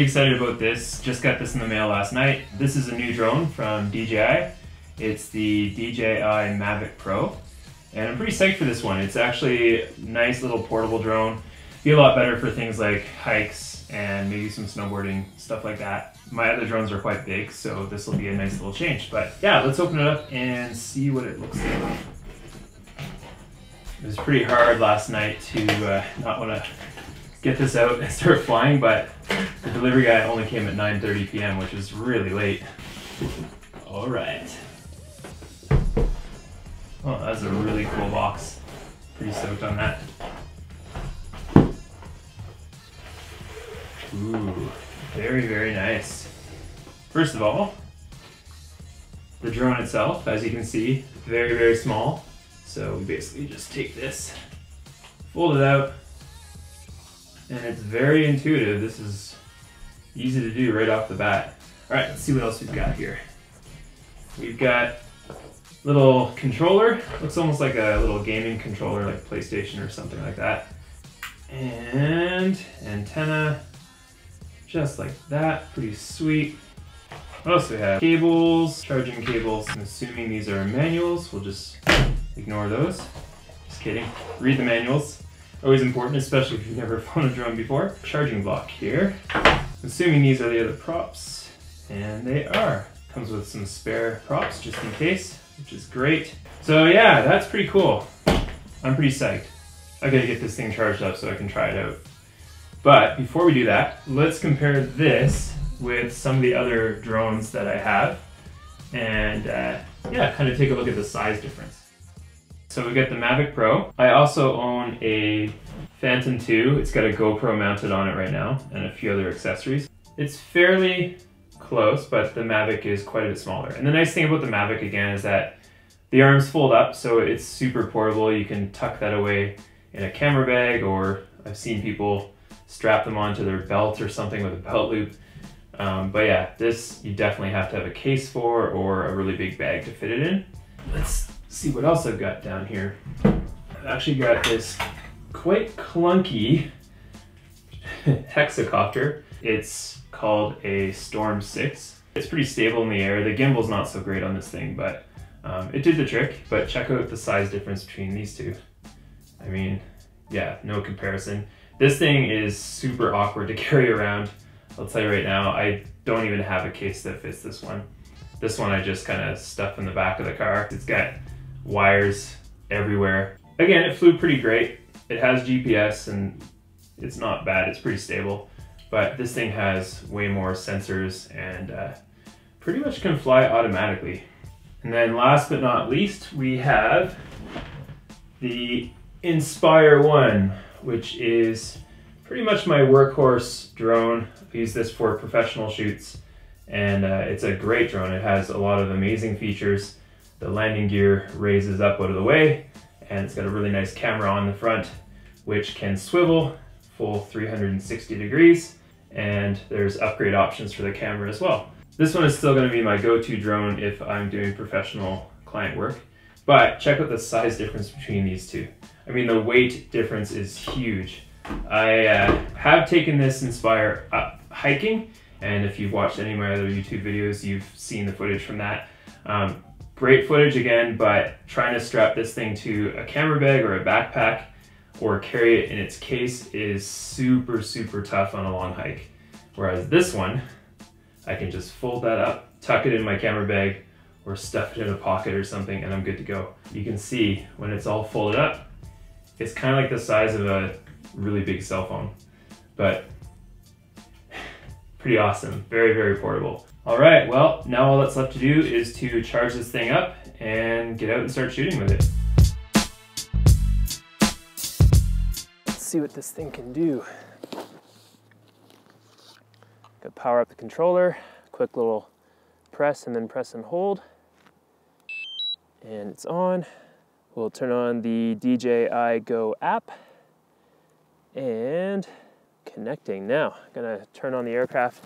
pretty excited about this. Just got this in the mail last night. This is a new drone from DJI. It's the DJI Mavic Pro. And I'm pretty psyched for this one. It's actually a nice little portable drone. Be a lot better for things like hikes and maybe some snowboarding, stuff like that. My other drones are quite big, so this will be a nice little change. But yeah, let's open it up and see what it looks like. It was pretty hard last night to uh, not want to get this out and start flying, but the delivery guy only came at 9.30 p.m., which is really late. All right. Oh, that's a really cool box. Pretty stoked on that. Ooh, very, very nice. First of all, the drone itself, as you can see, very, very small. So we basically just take this, fold it out, and it's very intuitive. This is easy to do right off the bat. All right, let's see what else we've got here. We've got little controller. Looks almost like a little gaming controller, like PlayStation or something like that. And antenna, just like that, pretty sweet. What else do we have? Cables, charging cables. I'm assuming these are manuals. We'll just ignore those. Just kidding. Read the manuals. Always important, especially if you've never flown a drone before. Charging block here. Assuming these are the other props, and they are. Comes with some spare props just in case which is great. So yeah, that's pretty cool. I'm pretty psyched. I gotta get this thing charged up so I can try it out. But before we do that, let's compare this with some of the other drones that I have and uh, yeah, kind of take a look at the size difference. So we got the Mavic Pro. I also own a Phantom 2. It's got a GoPro mounted on it right now and a few other accessories. It's fairly close, but the Mavic is quite a bit smaller. And the nice thing about the Mavic again is that the arms fold up, so it's super portable. You can tuck that away in a camera bag, or I've seen people strap them onto their belt or something with a belt loop. Um, but yeah, this you definitely have to have a case for or a really big bag to fit it in. Let's see what else I've got down here. I've actually got this quite clunky hexacopter. It's called a Storm 6. It's pretty stable in the air. The gimbal's not so great on this thing, but um, it did the trick. But check out the size difference between these two. I mean, yeah, no comparison. This thing is super awkward to carry around. I'll tell you right now, I don't even have a case that fits this one. This one I just kind of stuff in the back of the car. It's got wires everywhere. Again, it flew pretty great. It has GPS and it's not bad. It's pretty stable but this thing has way more sensors and uh, pretty much can fly automatically. And then last but not least, we have the Inspire 1, which is pretty much my workhorse drone. I use this for professional shoots and uh, it's a great drone. It has a lot of amazing features. The landing gear raises up out of the way and it's got a really nice camera on the front which can swivel full 360 degrees and there's upgrade options for the camera as well. This one is still going to be my go-to drone if I'm doing professional client work, but check out the size difference between these two. I mean, the weight difference is huge. I uh, have taken this Inspire up hiking, and if you've watched any of my other YouTube videos, you've seen the footage from that. Um, great footage again, but trying to strap this thing to a camera bag or a backpack or carry it in its case is super, super tough on a long hike. Whereas this one, I can just fold that up, tuck it in my camera bag, or stuff it in a pocket or something, and I'm good to go. You can see when it's all folded up, it's kind of like the size of a really big cell phone, but pretty awesome. Very, very portable. All right, well, now all that's left to do is to charge this thing up and get out and start shooting with it. Let's see what this thing can do. Got power up the controller, quick little press and then press and hold. And it's on. We'll turn on the DJI Go app and connecting. Now, gonna turn on the aircraft.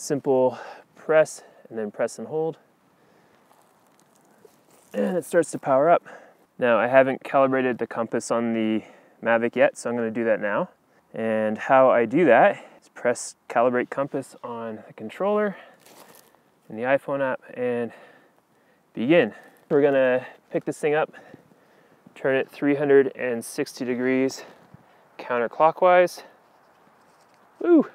Simple press and then press and hold. And it starts to power up. Now, I haven't calibrated the compass on the Mavic yet, so I'm gonna do that now. And how I do that is press calibrate compass on the controller in the iPhone app and begin. We're gonna pick this thing up, turn it 360 degrees counterclockwise. Woo!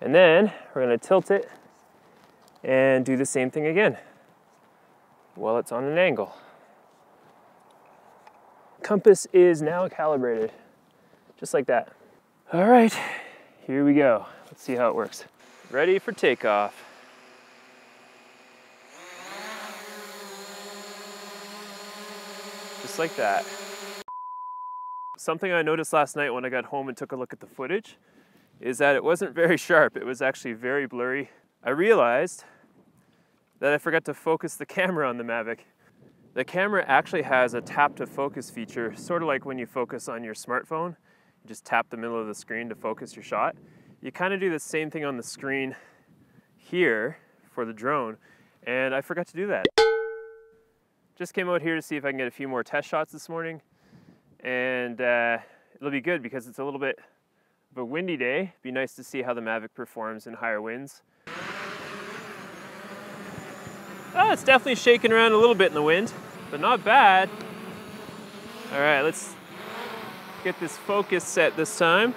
And then we're gonna tilt it and do the same thing again while it's on an angle. Compass is now calibrated, just like that. All right, here we go. Let's see how it works. Ready for takeoff. Just like that. Something I noticed last night when I got home and took a look at the footage is that it wasn't very sharp. It was actually very blurry. I realized that I forgot to focus the camera on the Mavic. The camera actually has a tap to focus feature, sort of like when you focus on your smartphone. You just tap the middle of the screen to focus your shot. You kind of do the same thing on the screen here for the drone, and I forgot to do that. Just came out here to see if I can get a few more test shots this morning, and uh, it'll be good because it's a little bit a windy day. Be nice to see how the Mavic performs in higher winds. Oh, it's definitely shaking around a little bit in the wind, but not bad. All right, let's get this focus set this time.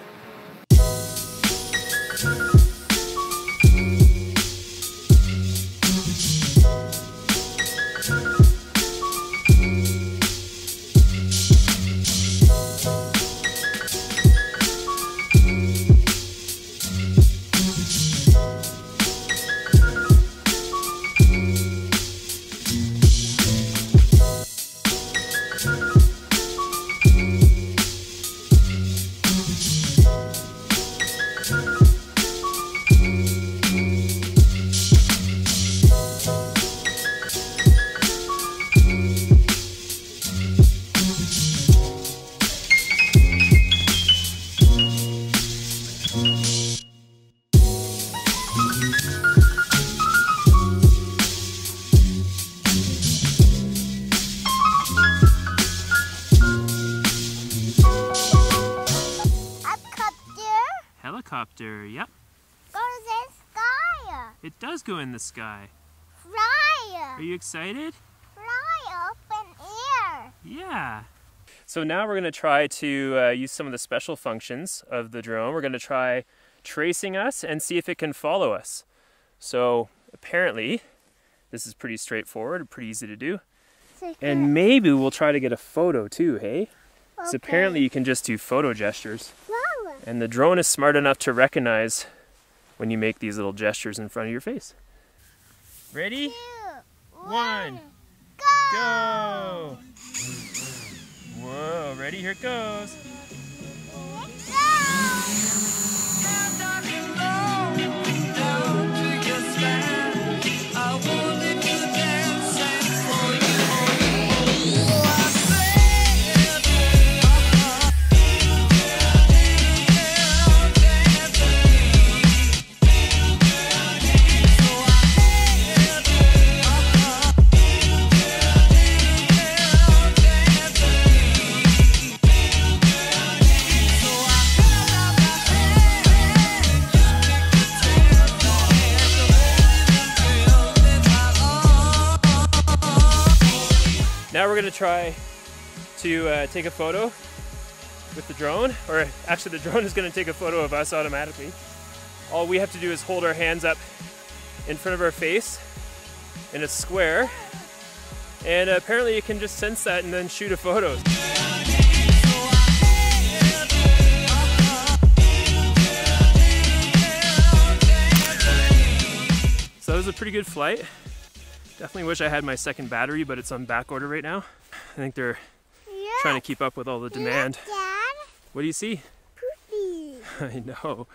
Helicopter, yep. Go to the sky. It does go in the sky. Fly. Are you excited? Fly up in air. Yeah. So now we're going to try to uh, use some of the special functions of the drone. We're going to try tracing us and see if it can follow us. So apparently, this is pretty straightforward, pretty easy to do. And maybe we'll try to get a photo too, hey? So apparently you can just do photo gestures. And the drone is smart enough to recognize when you make these little gestures in front of your face. Ready? Two, One. Go. Go! Whoa, ready? Here it goes. Let's go. We're gonna try to uh, take a photo with the drone, or actually the drone is gonna take a photo of us automatically. All we have to do is hold our hands up in front of our face in a square, and apparently it can just sense that and then shoot a photo. So that was a pretty good flight. Definitely wish I had my second battery, but it's on back order right now. I think they're Yeah. trying to keep up with all the demand. Dad. What do you see? Poopy. I know.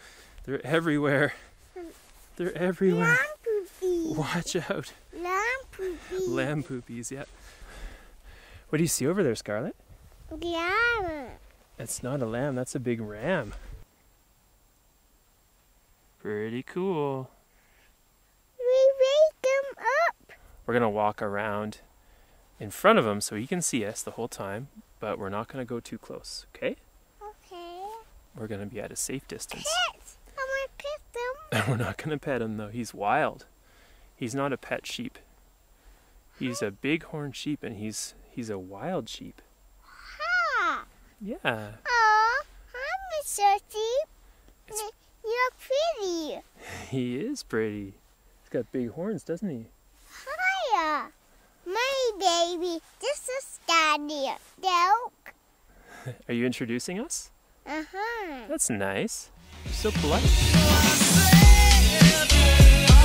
They're everywhere. Um, they're everywhere. Lamb. Watch out. Lamb poopy. Lamb poopies, yeah. What do you see over there, Scarlett? Lamb. That's not a lamb, that's a big ram. Pretty cool. We wake them We're gonna walk around in front of him so he can see us the whole time, but we're not gonna go too close, okay? Okay. we're going to be at a safe distance. Pets. I want to pet them. we're not going to pet him though. He's wild. He's not a pet sheep. He's a bighorn sheep and he's he's a wild sheep. Ha. Yeah. Oh, I'm so cheap. It's- You're pretty. He is pretty. He's got big horns, doesn't he? Hiya. My baby. This is Daddy. Dog. Are you introducing us? Uh-huh. That's nice. You're so polite. I said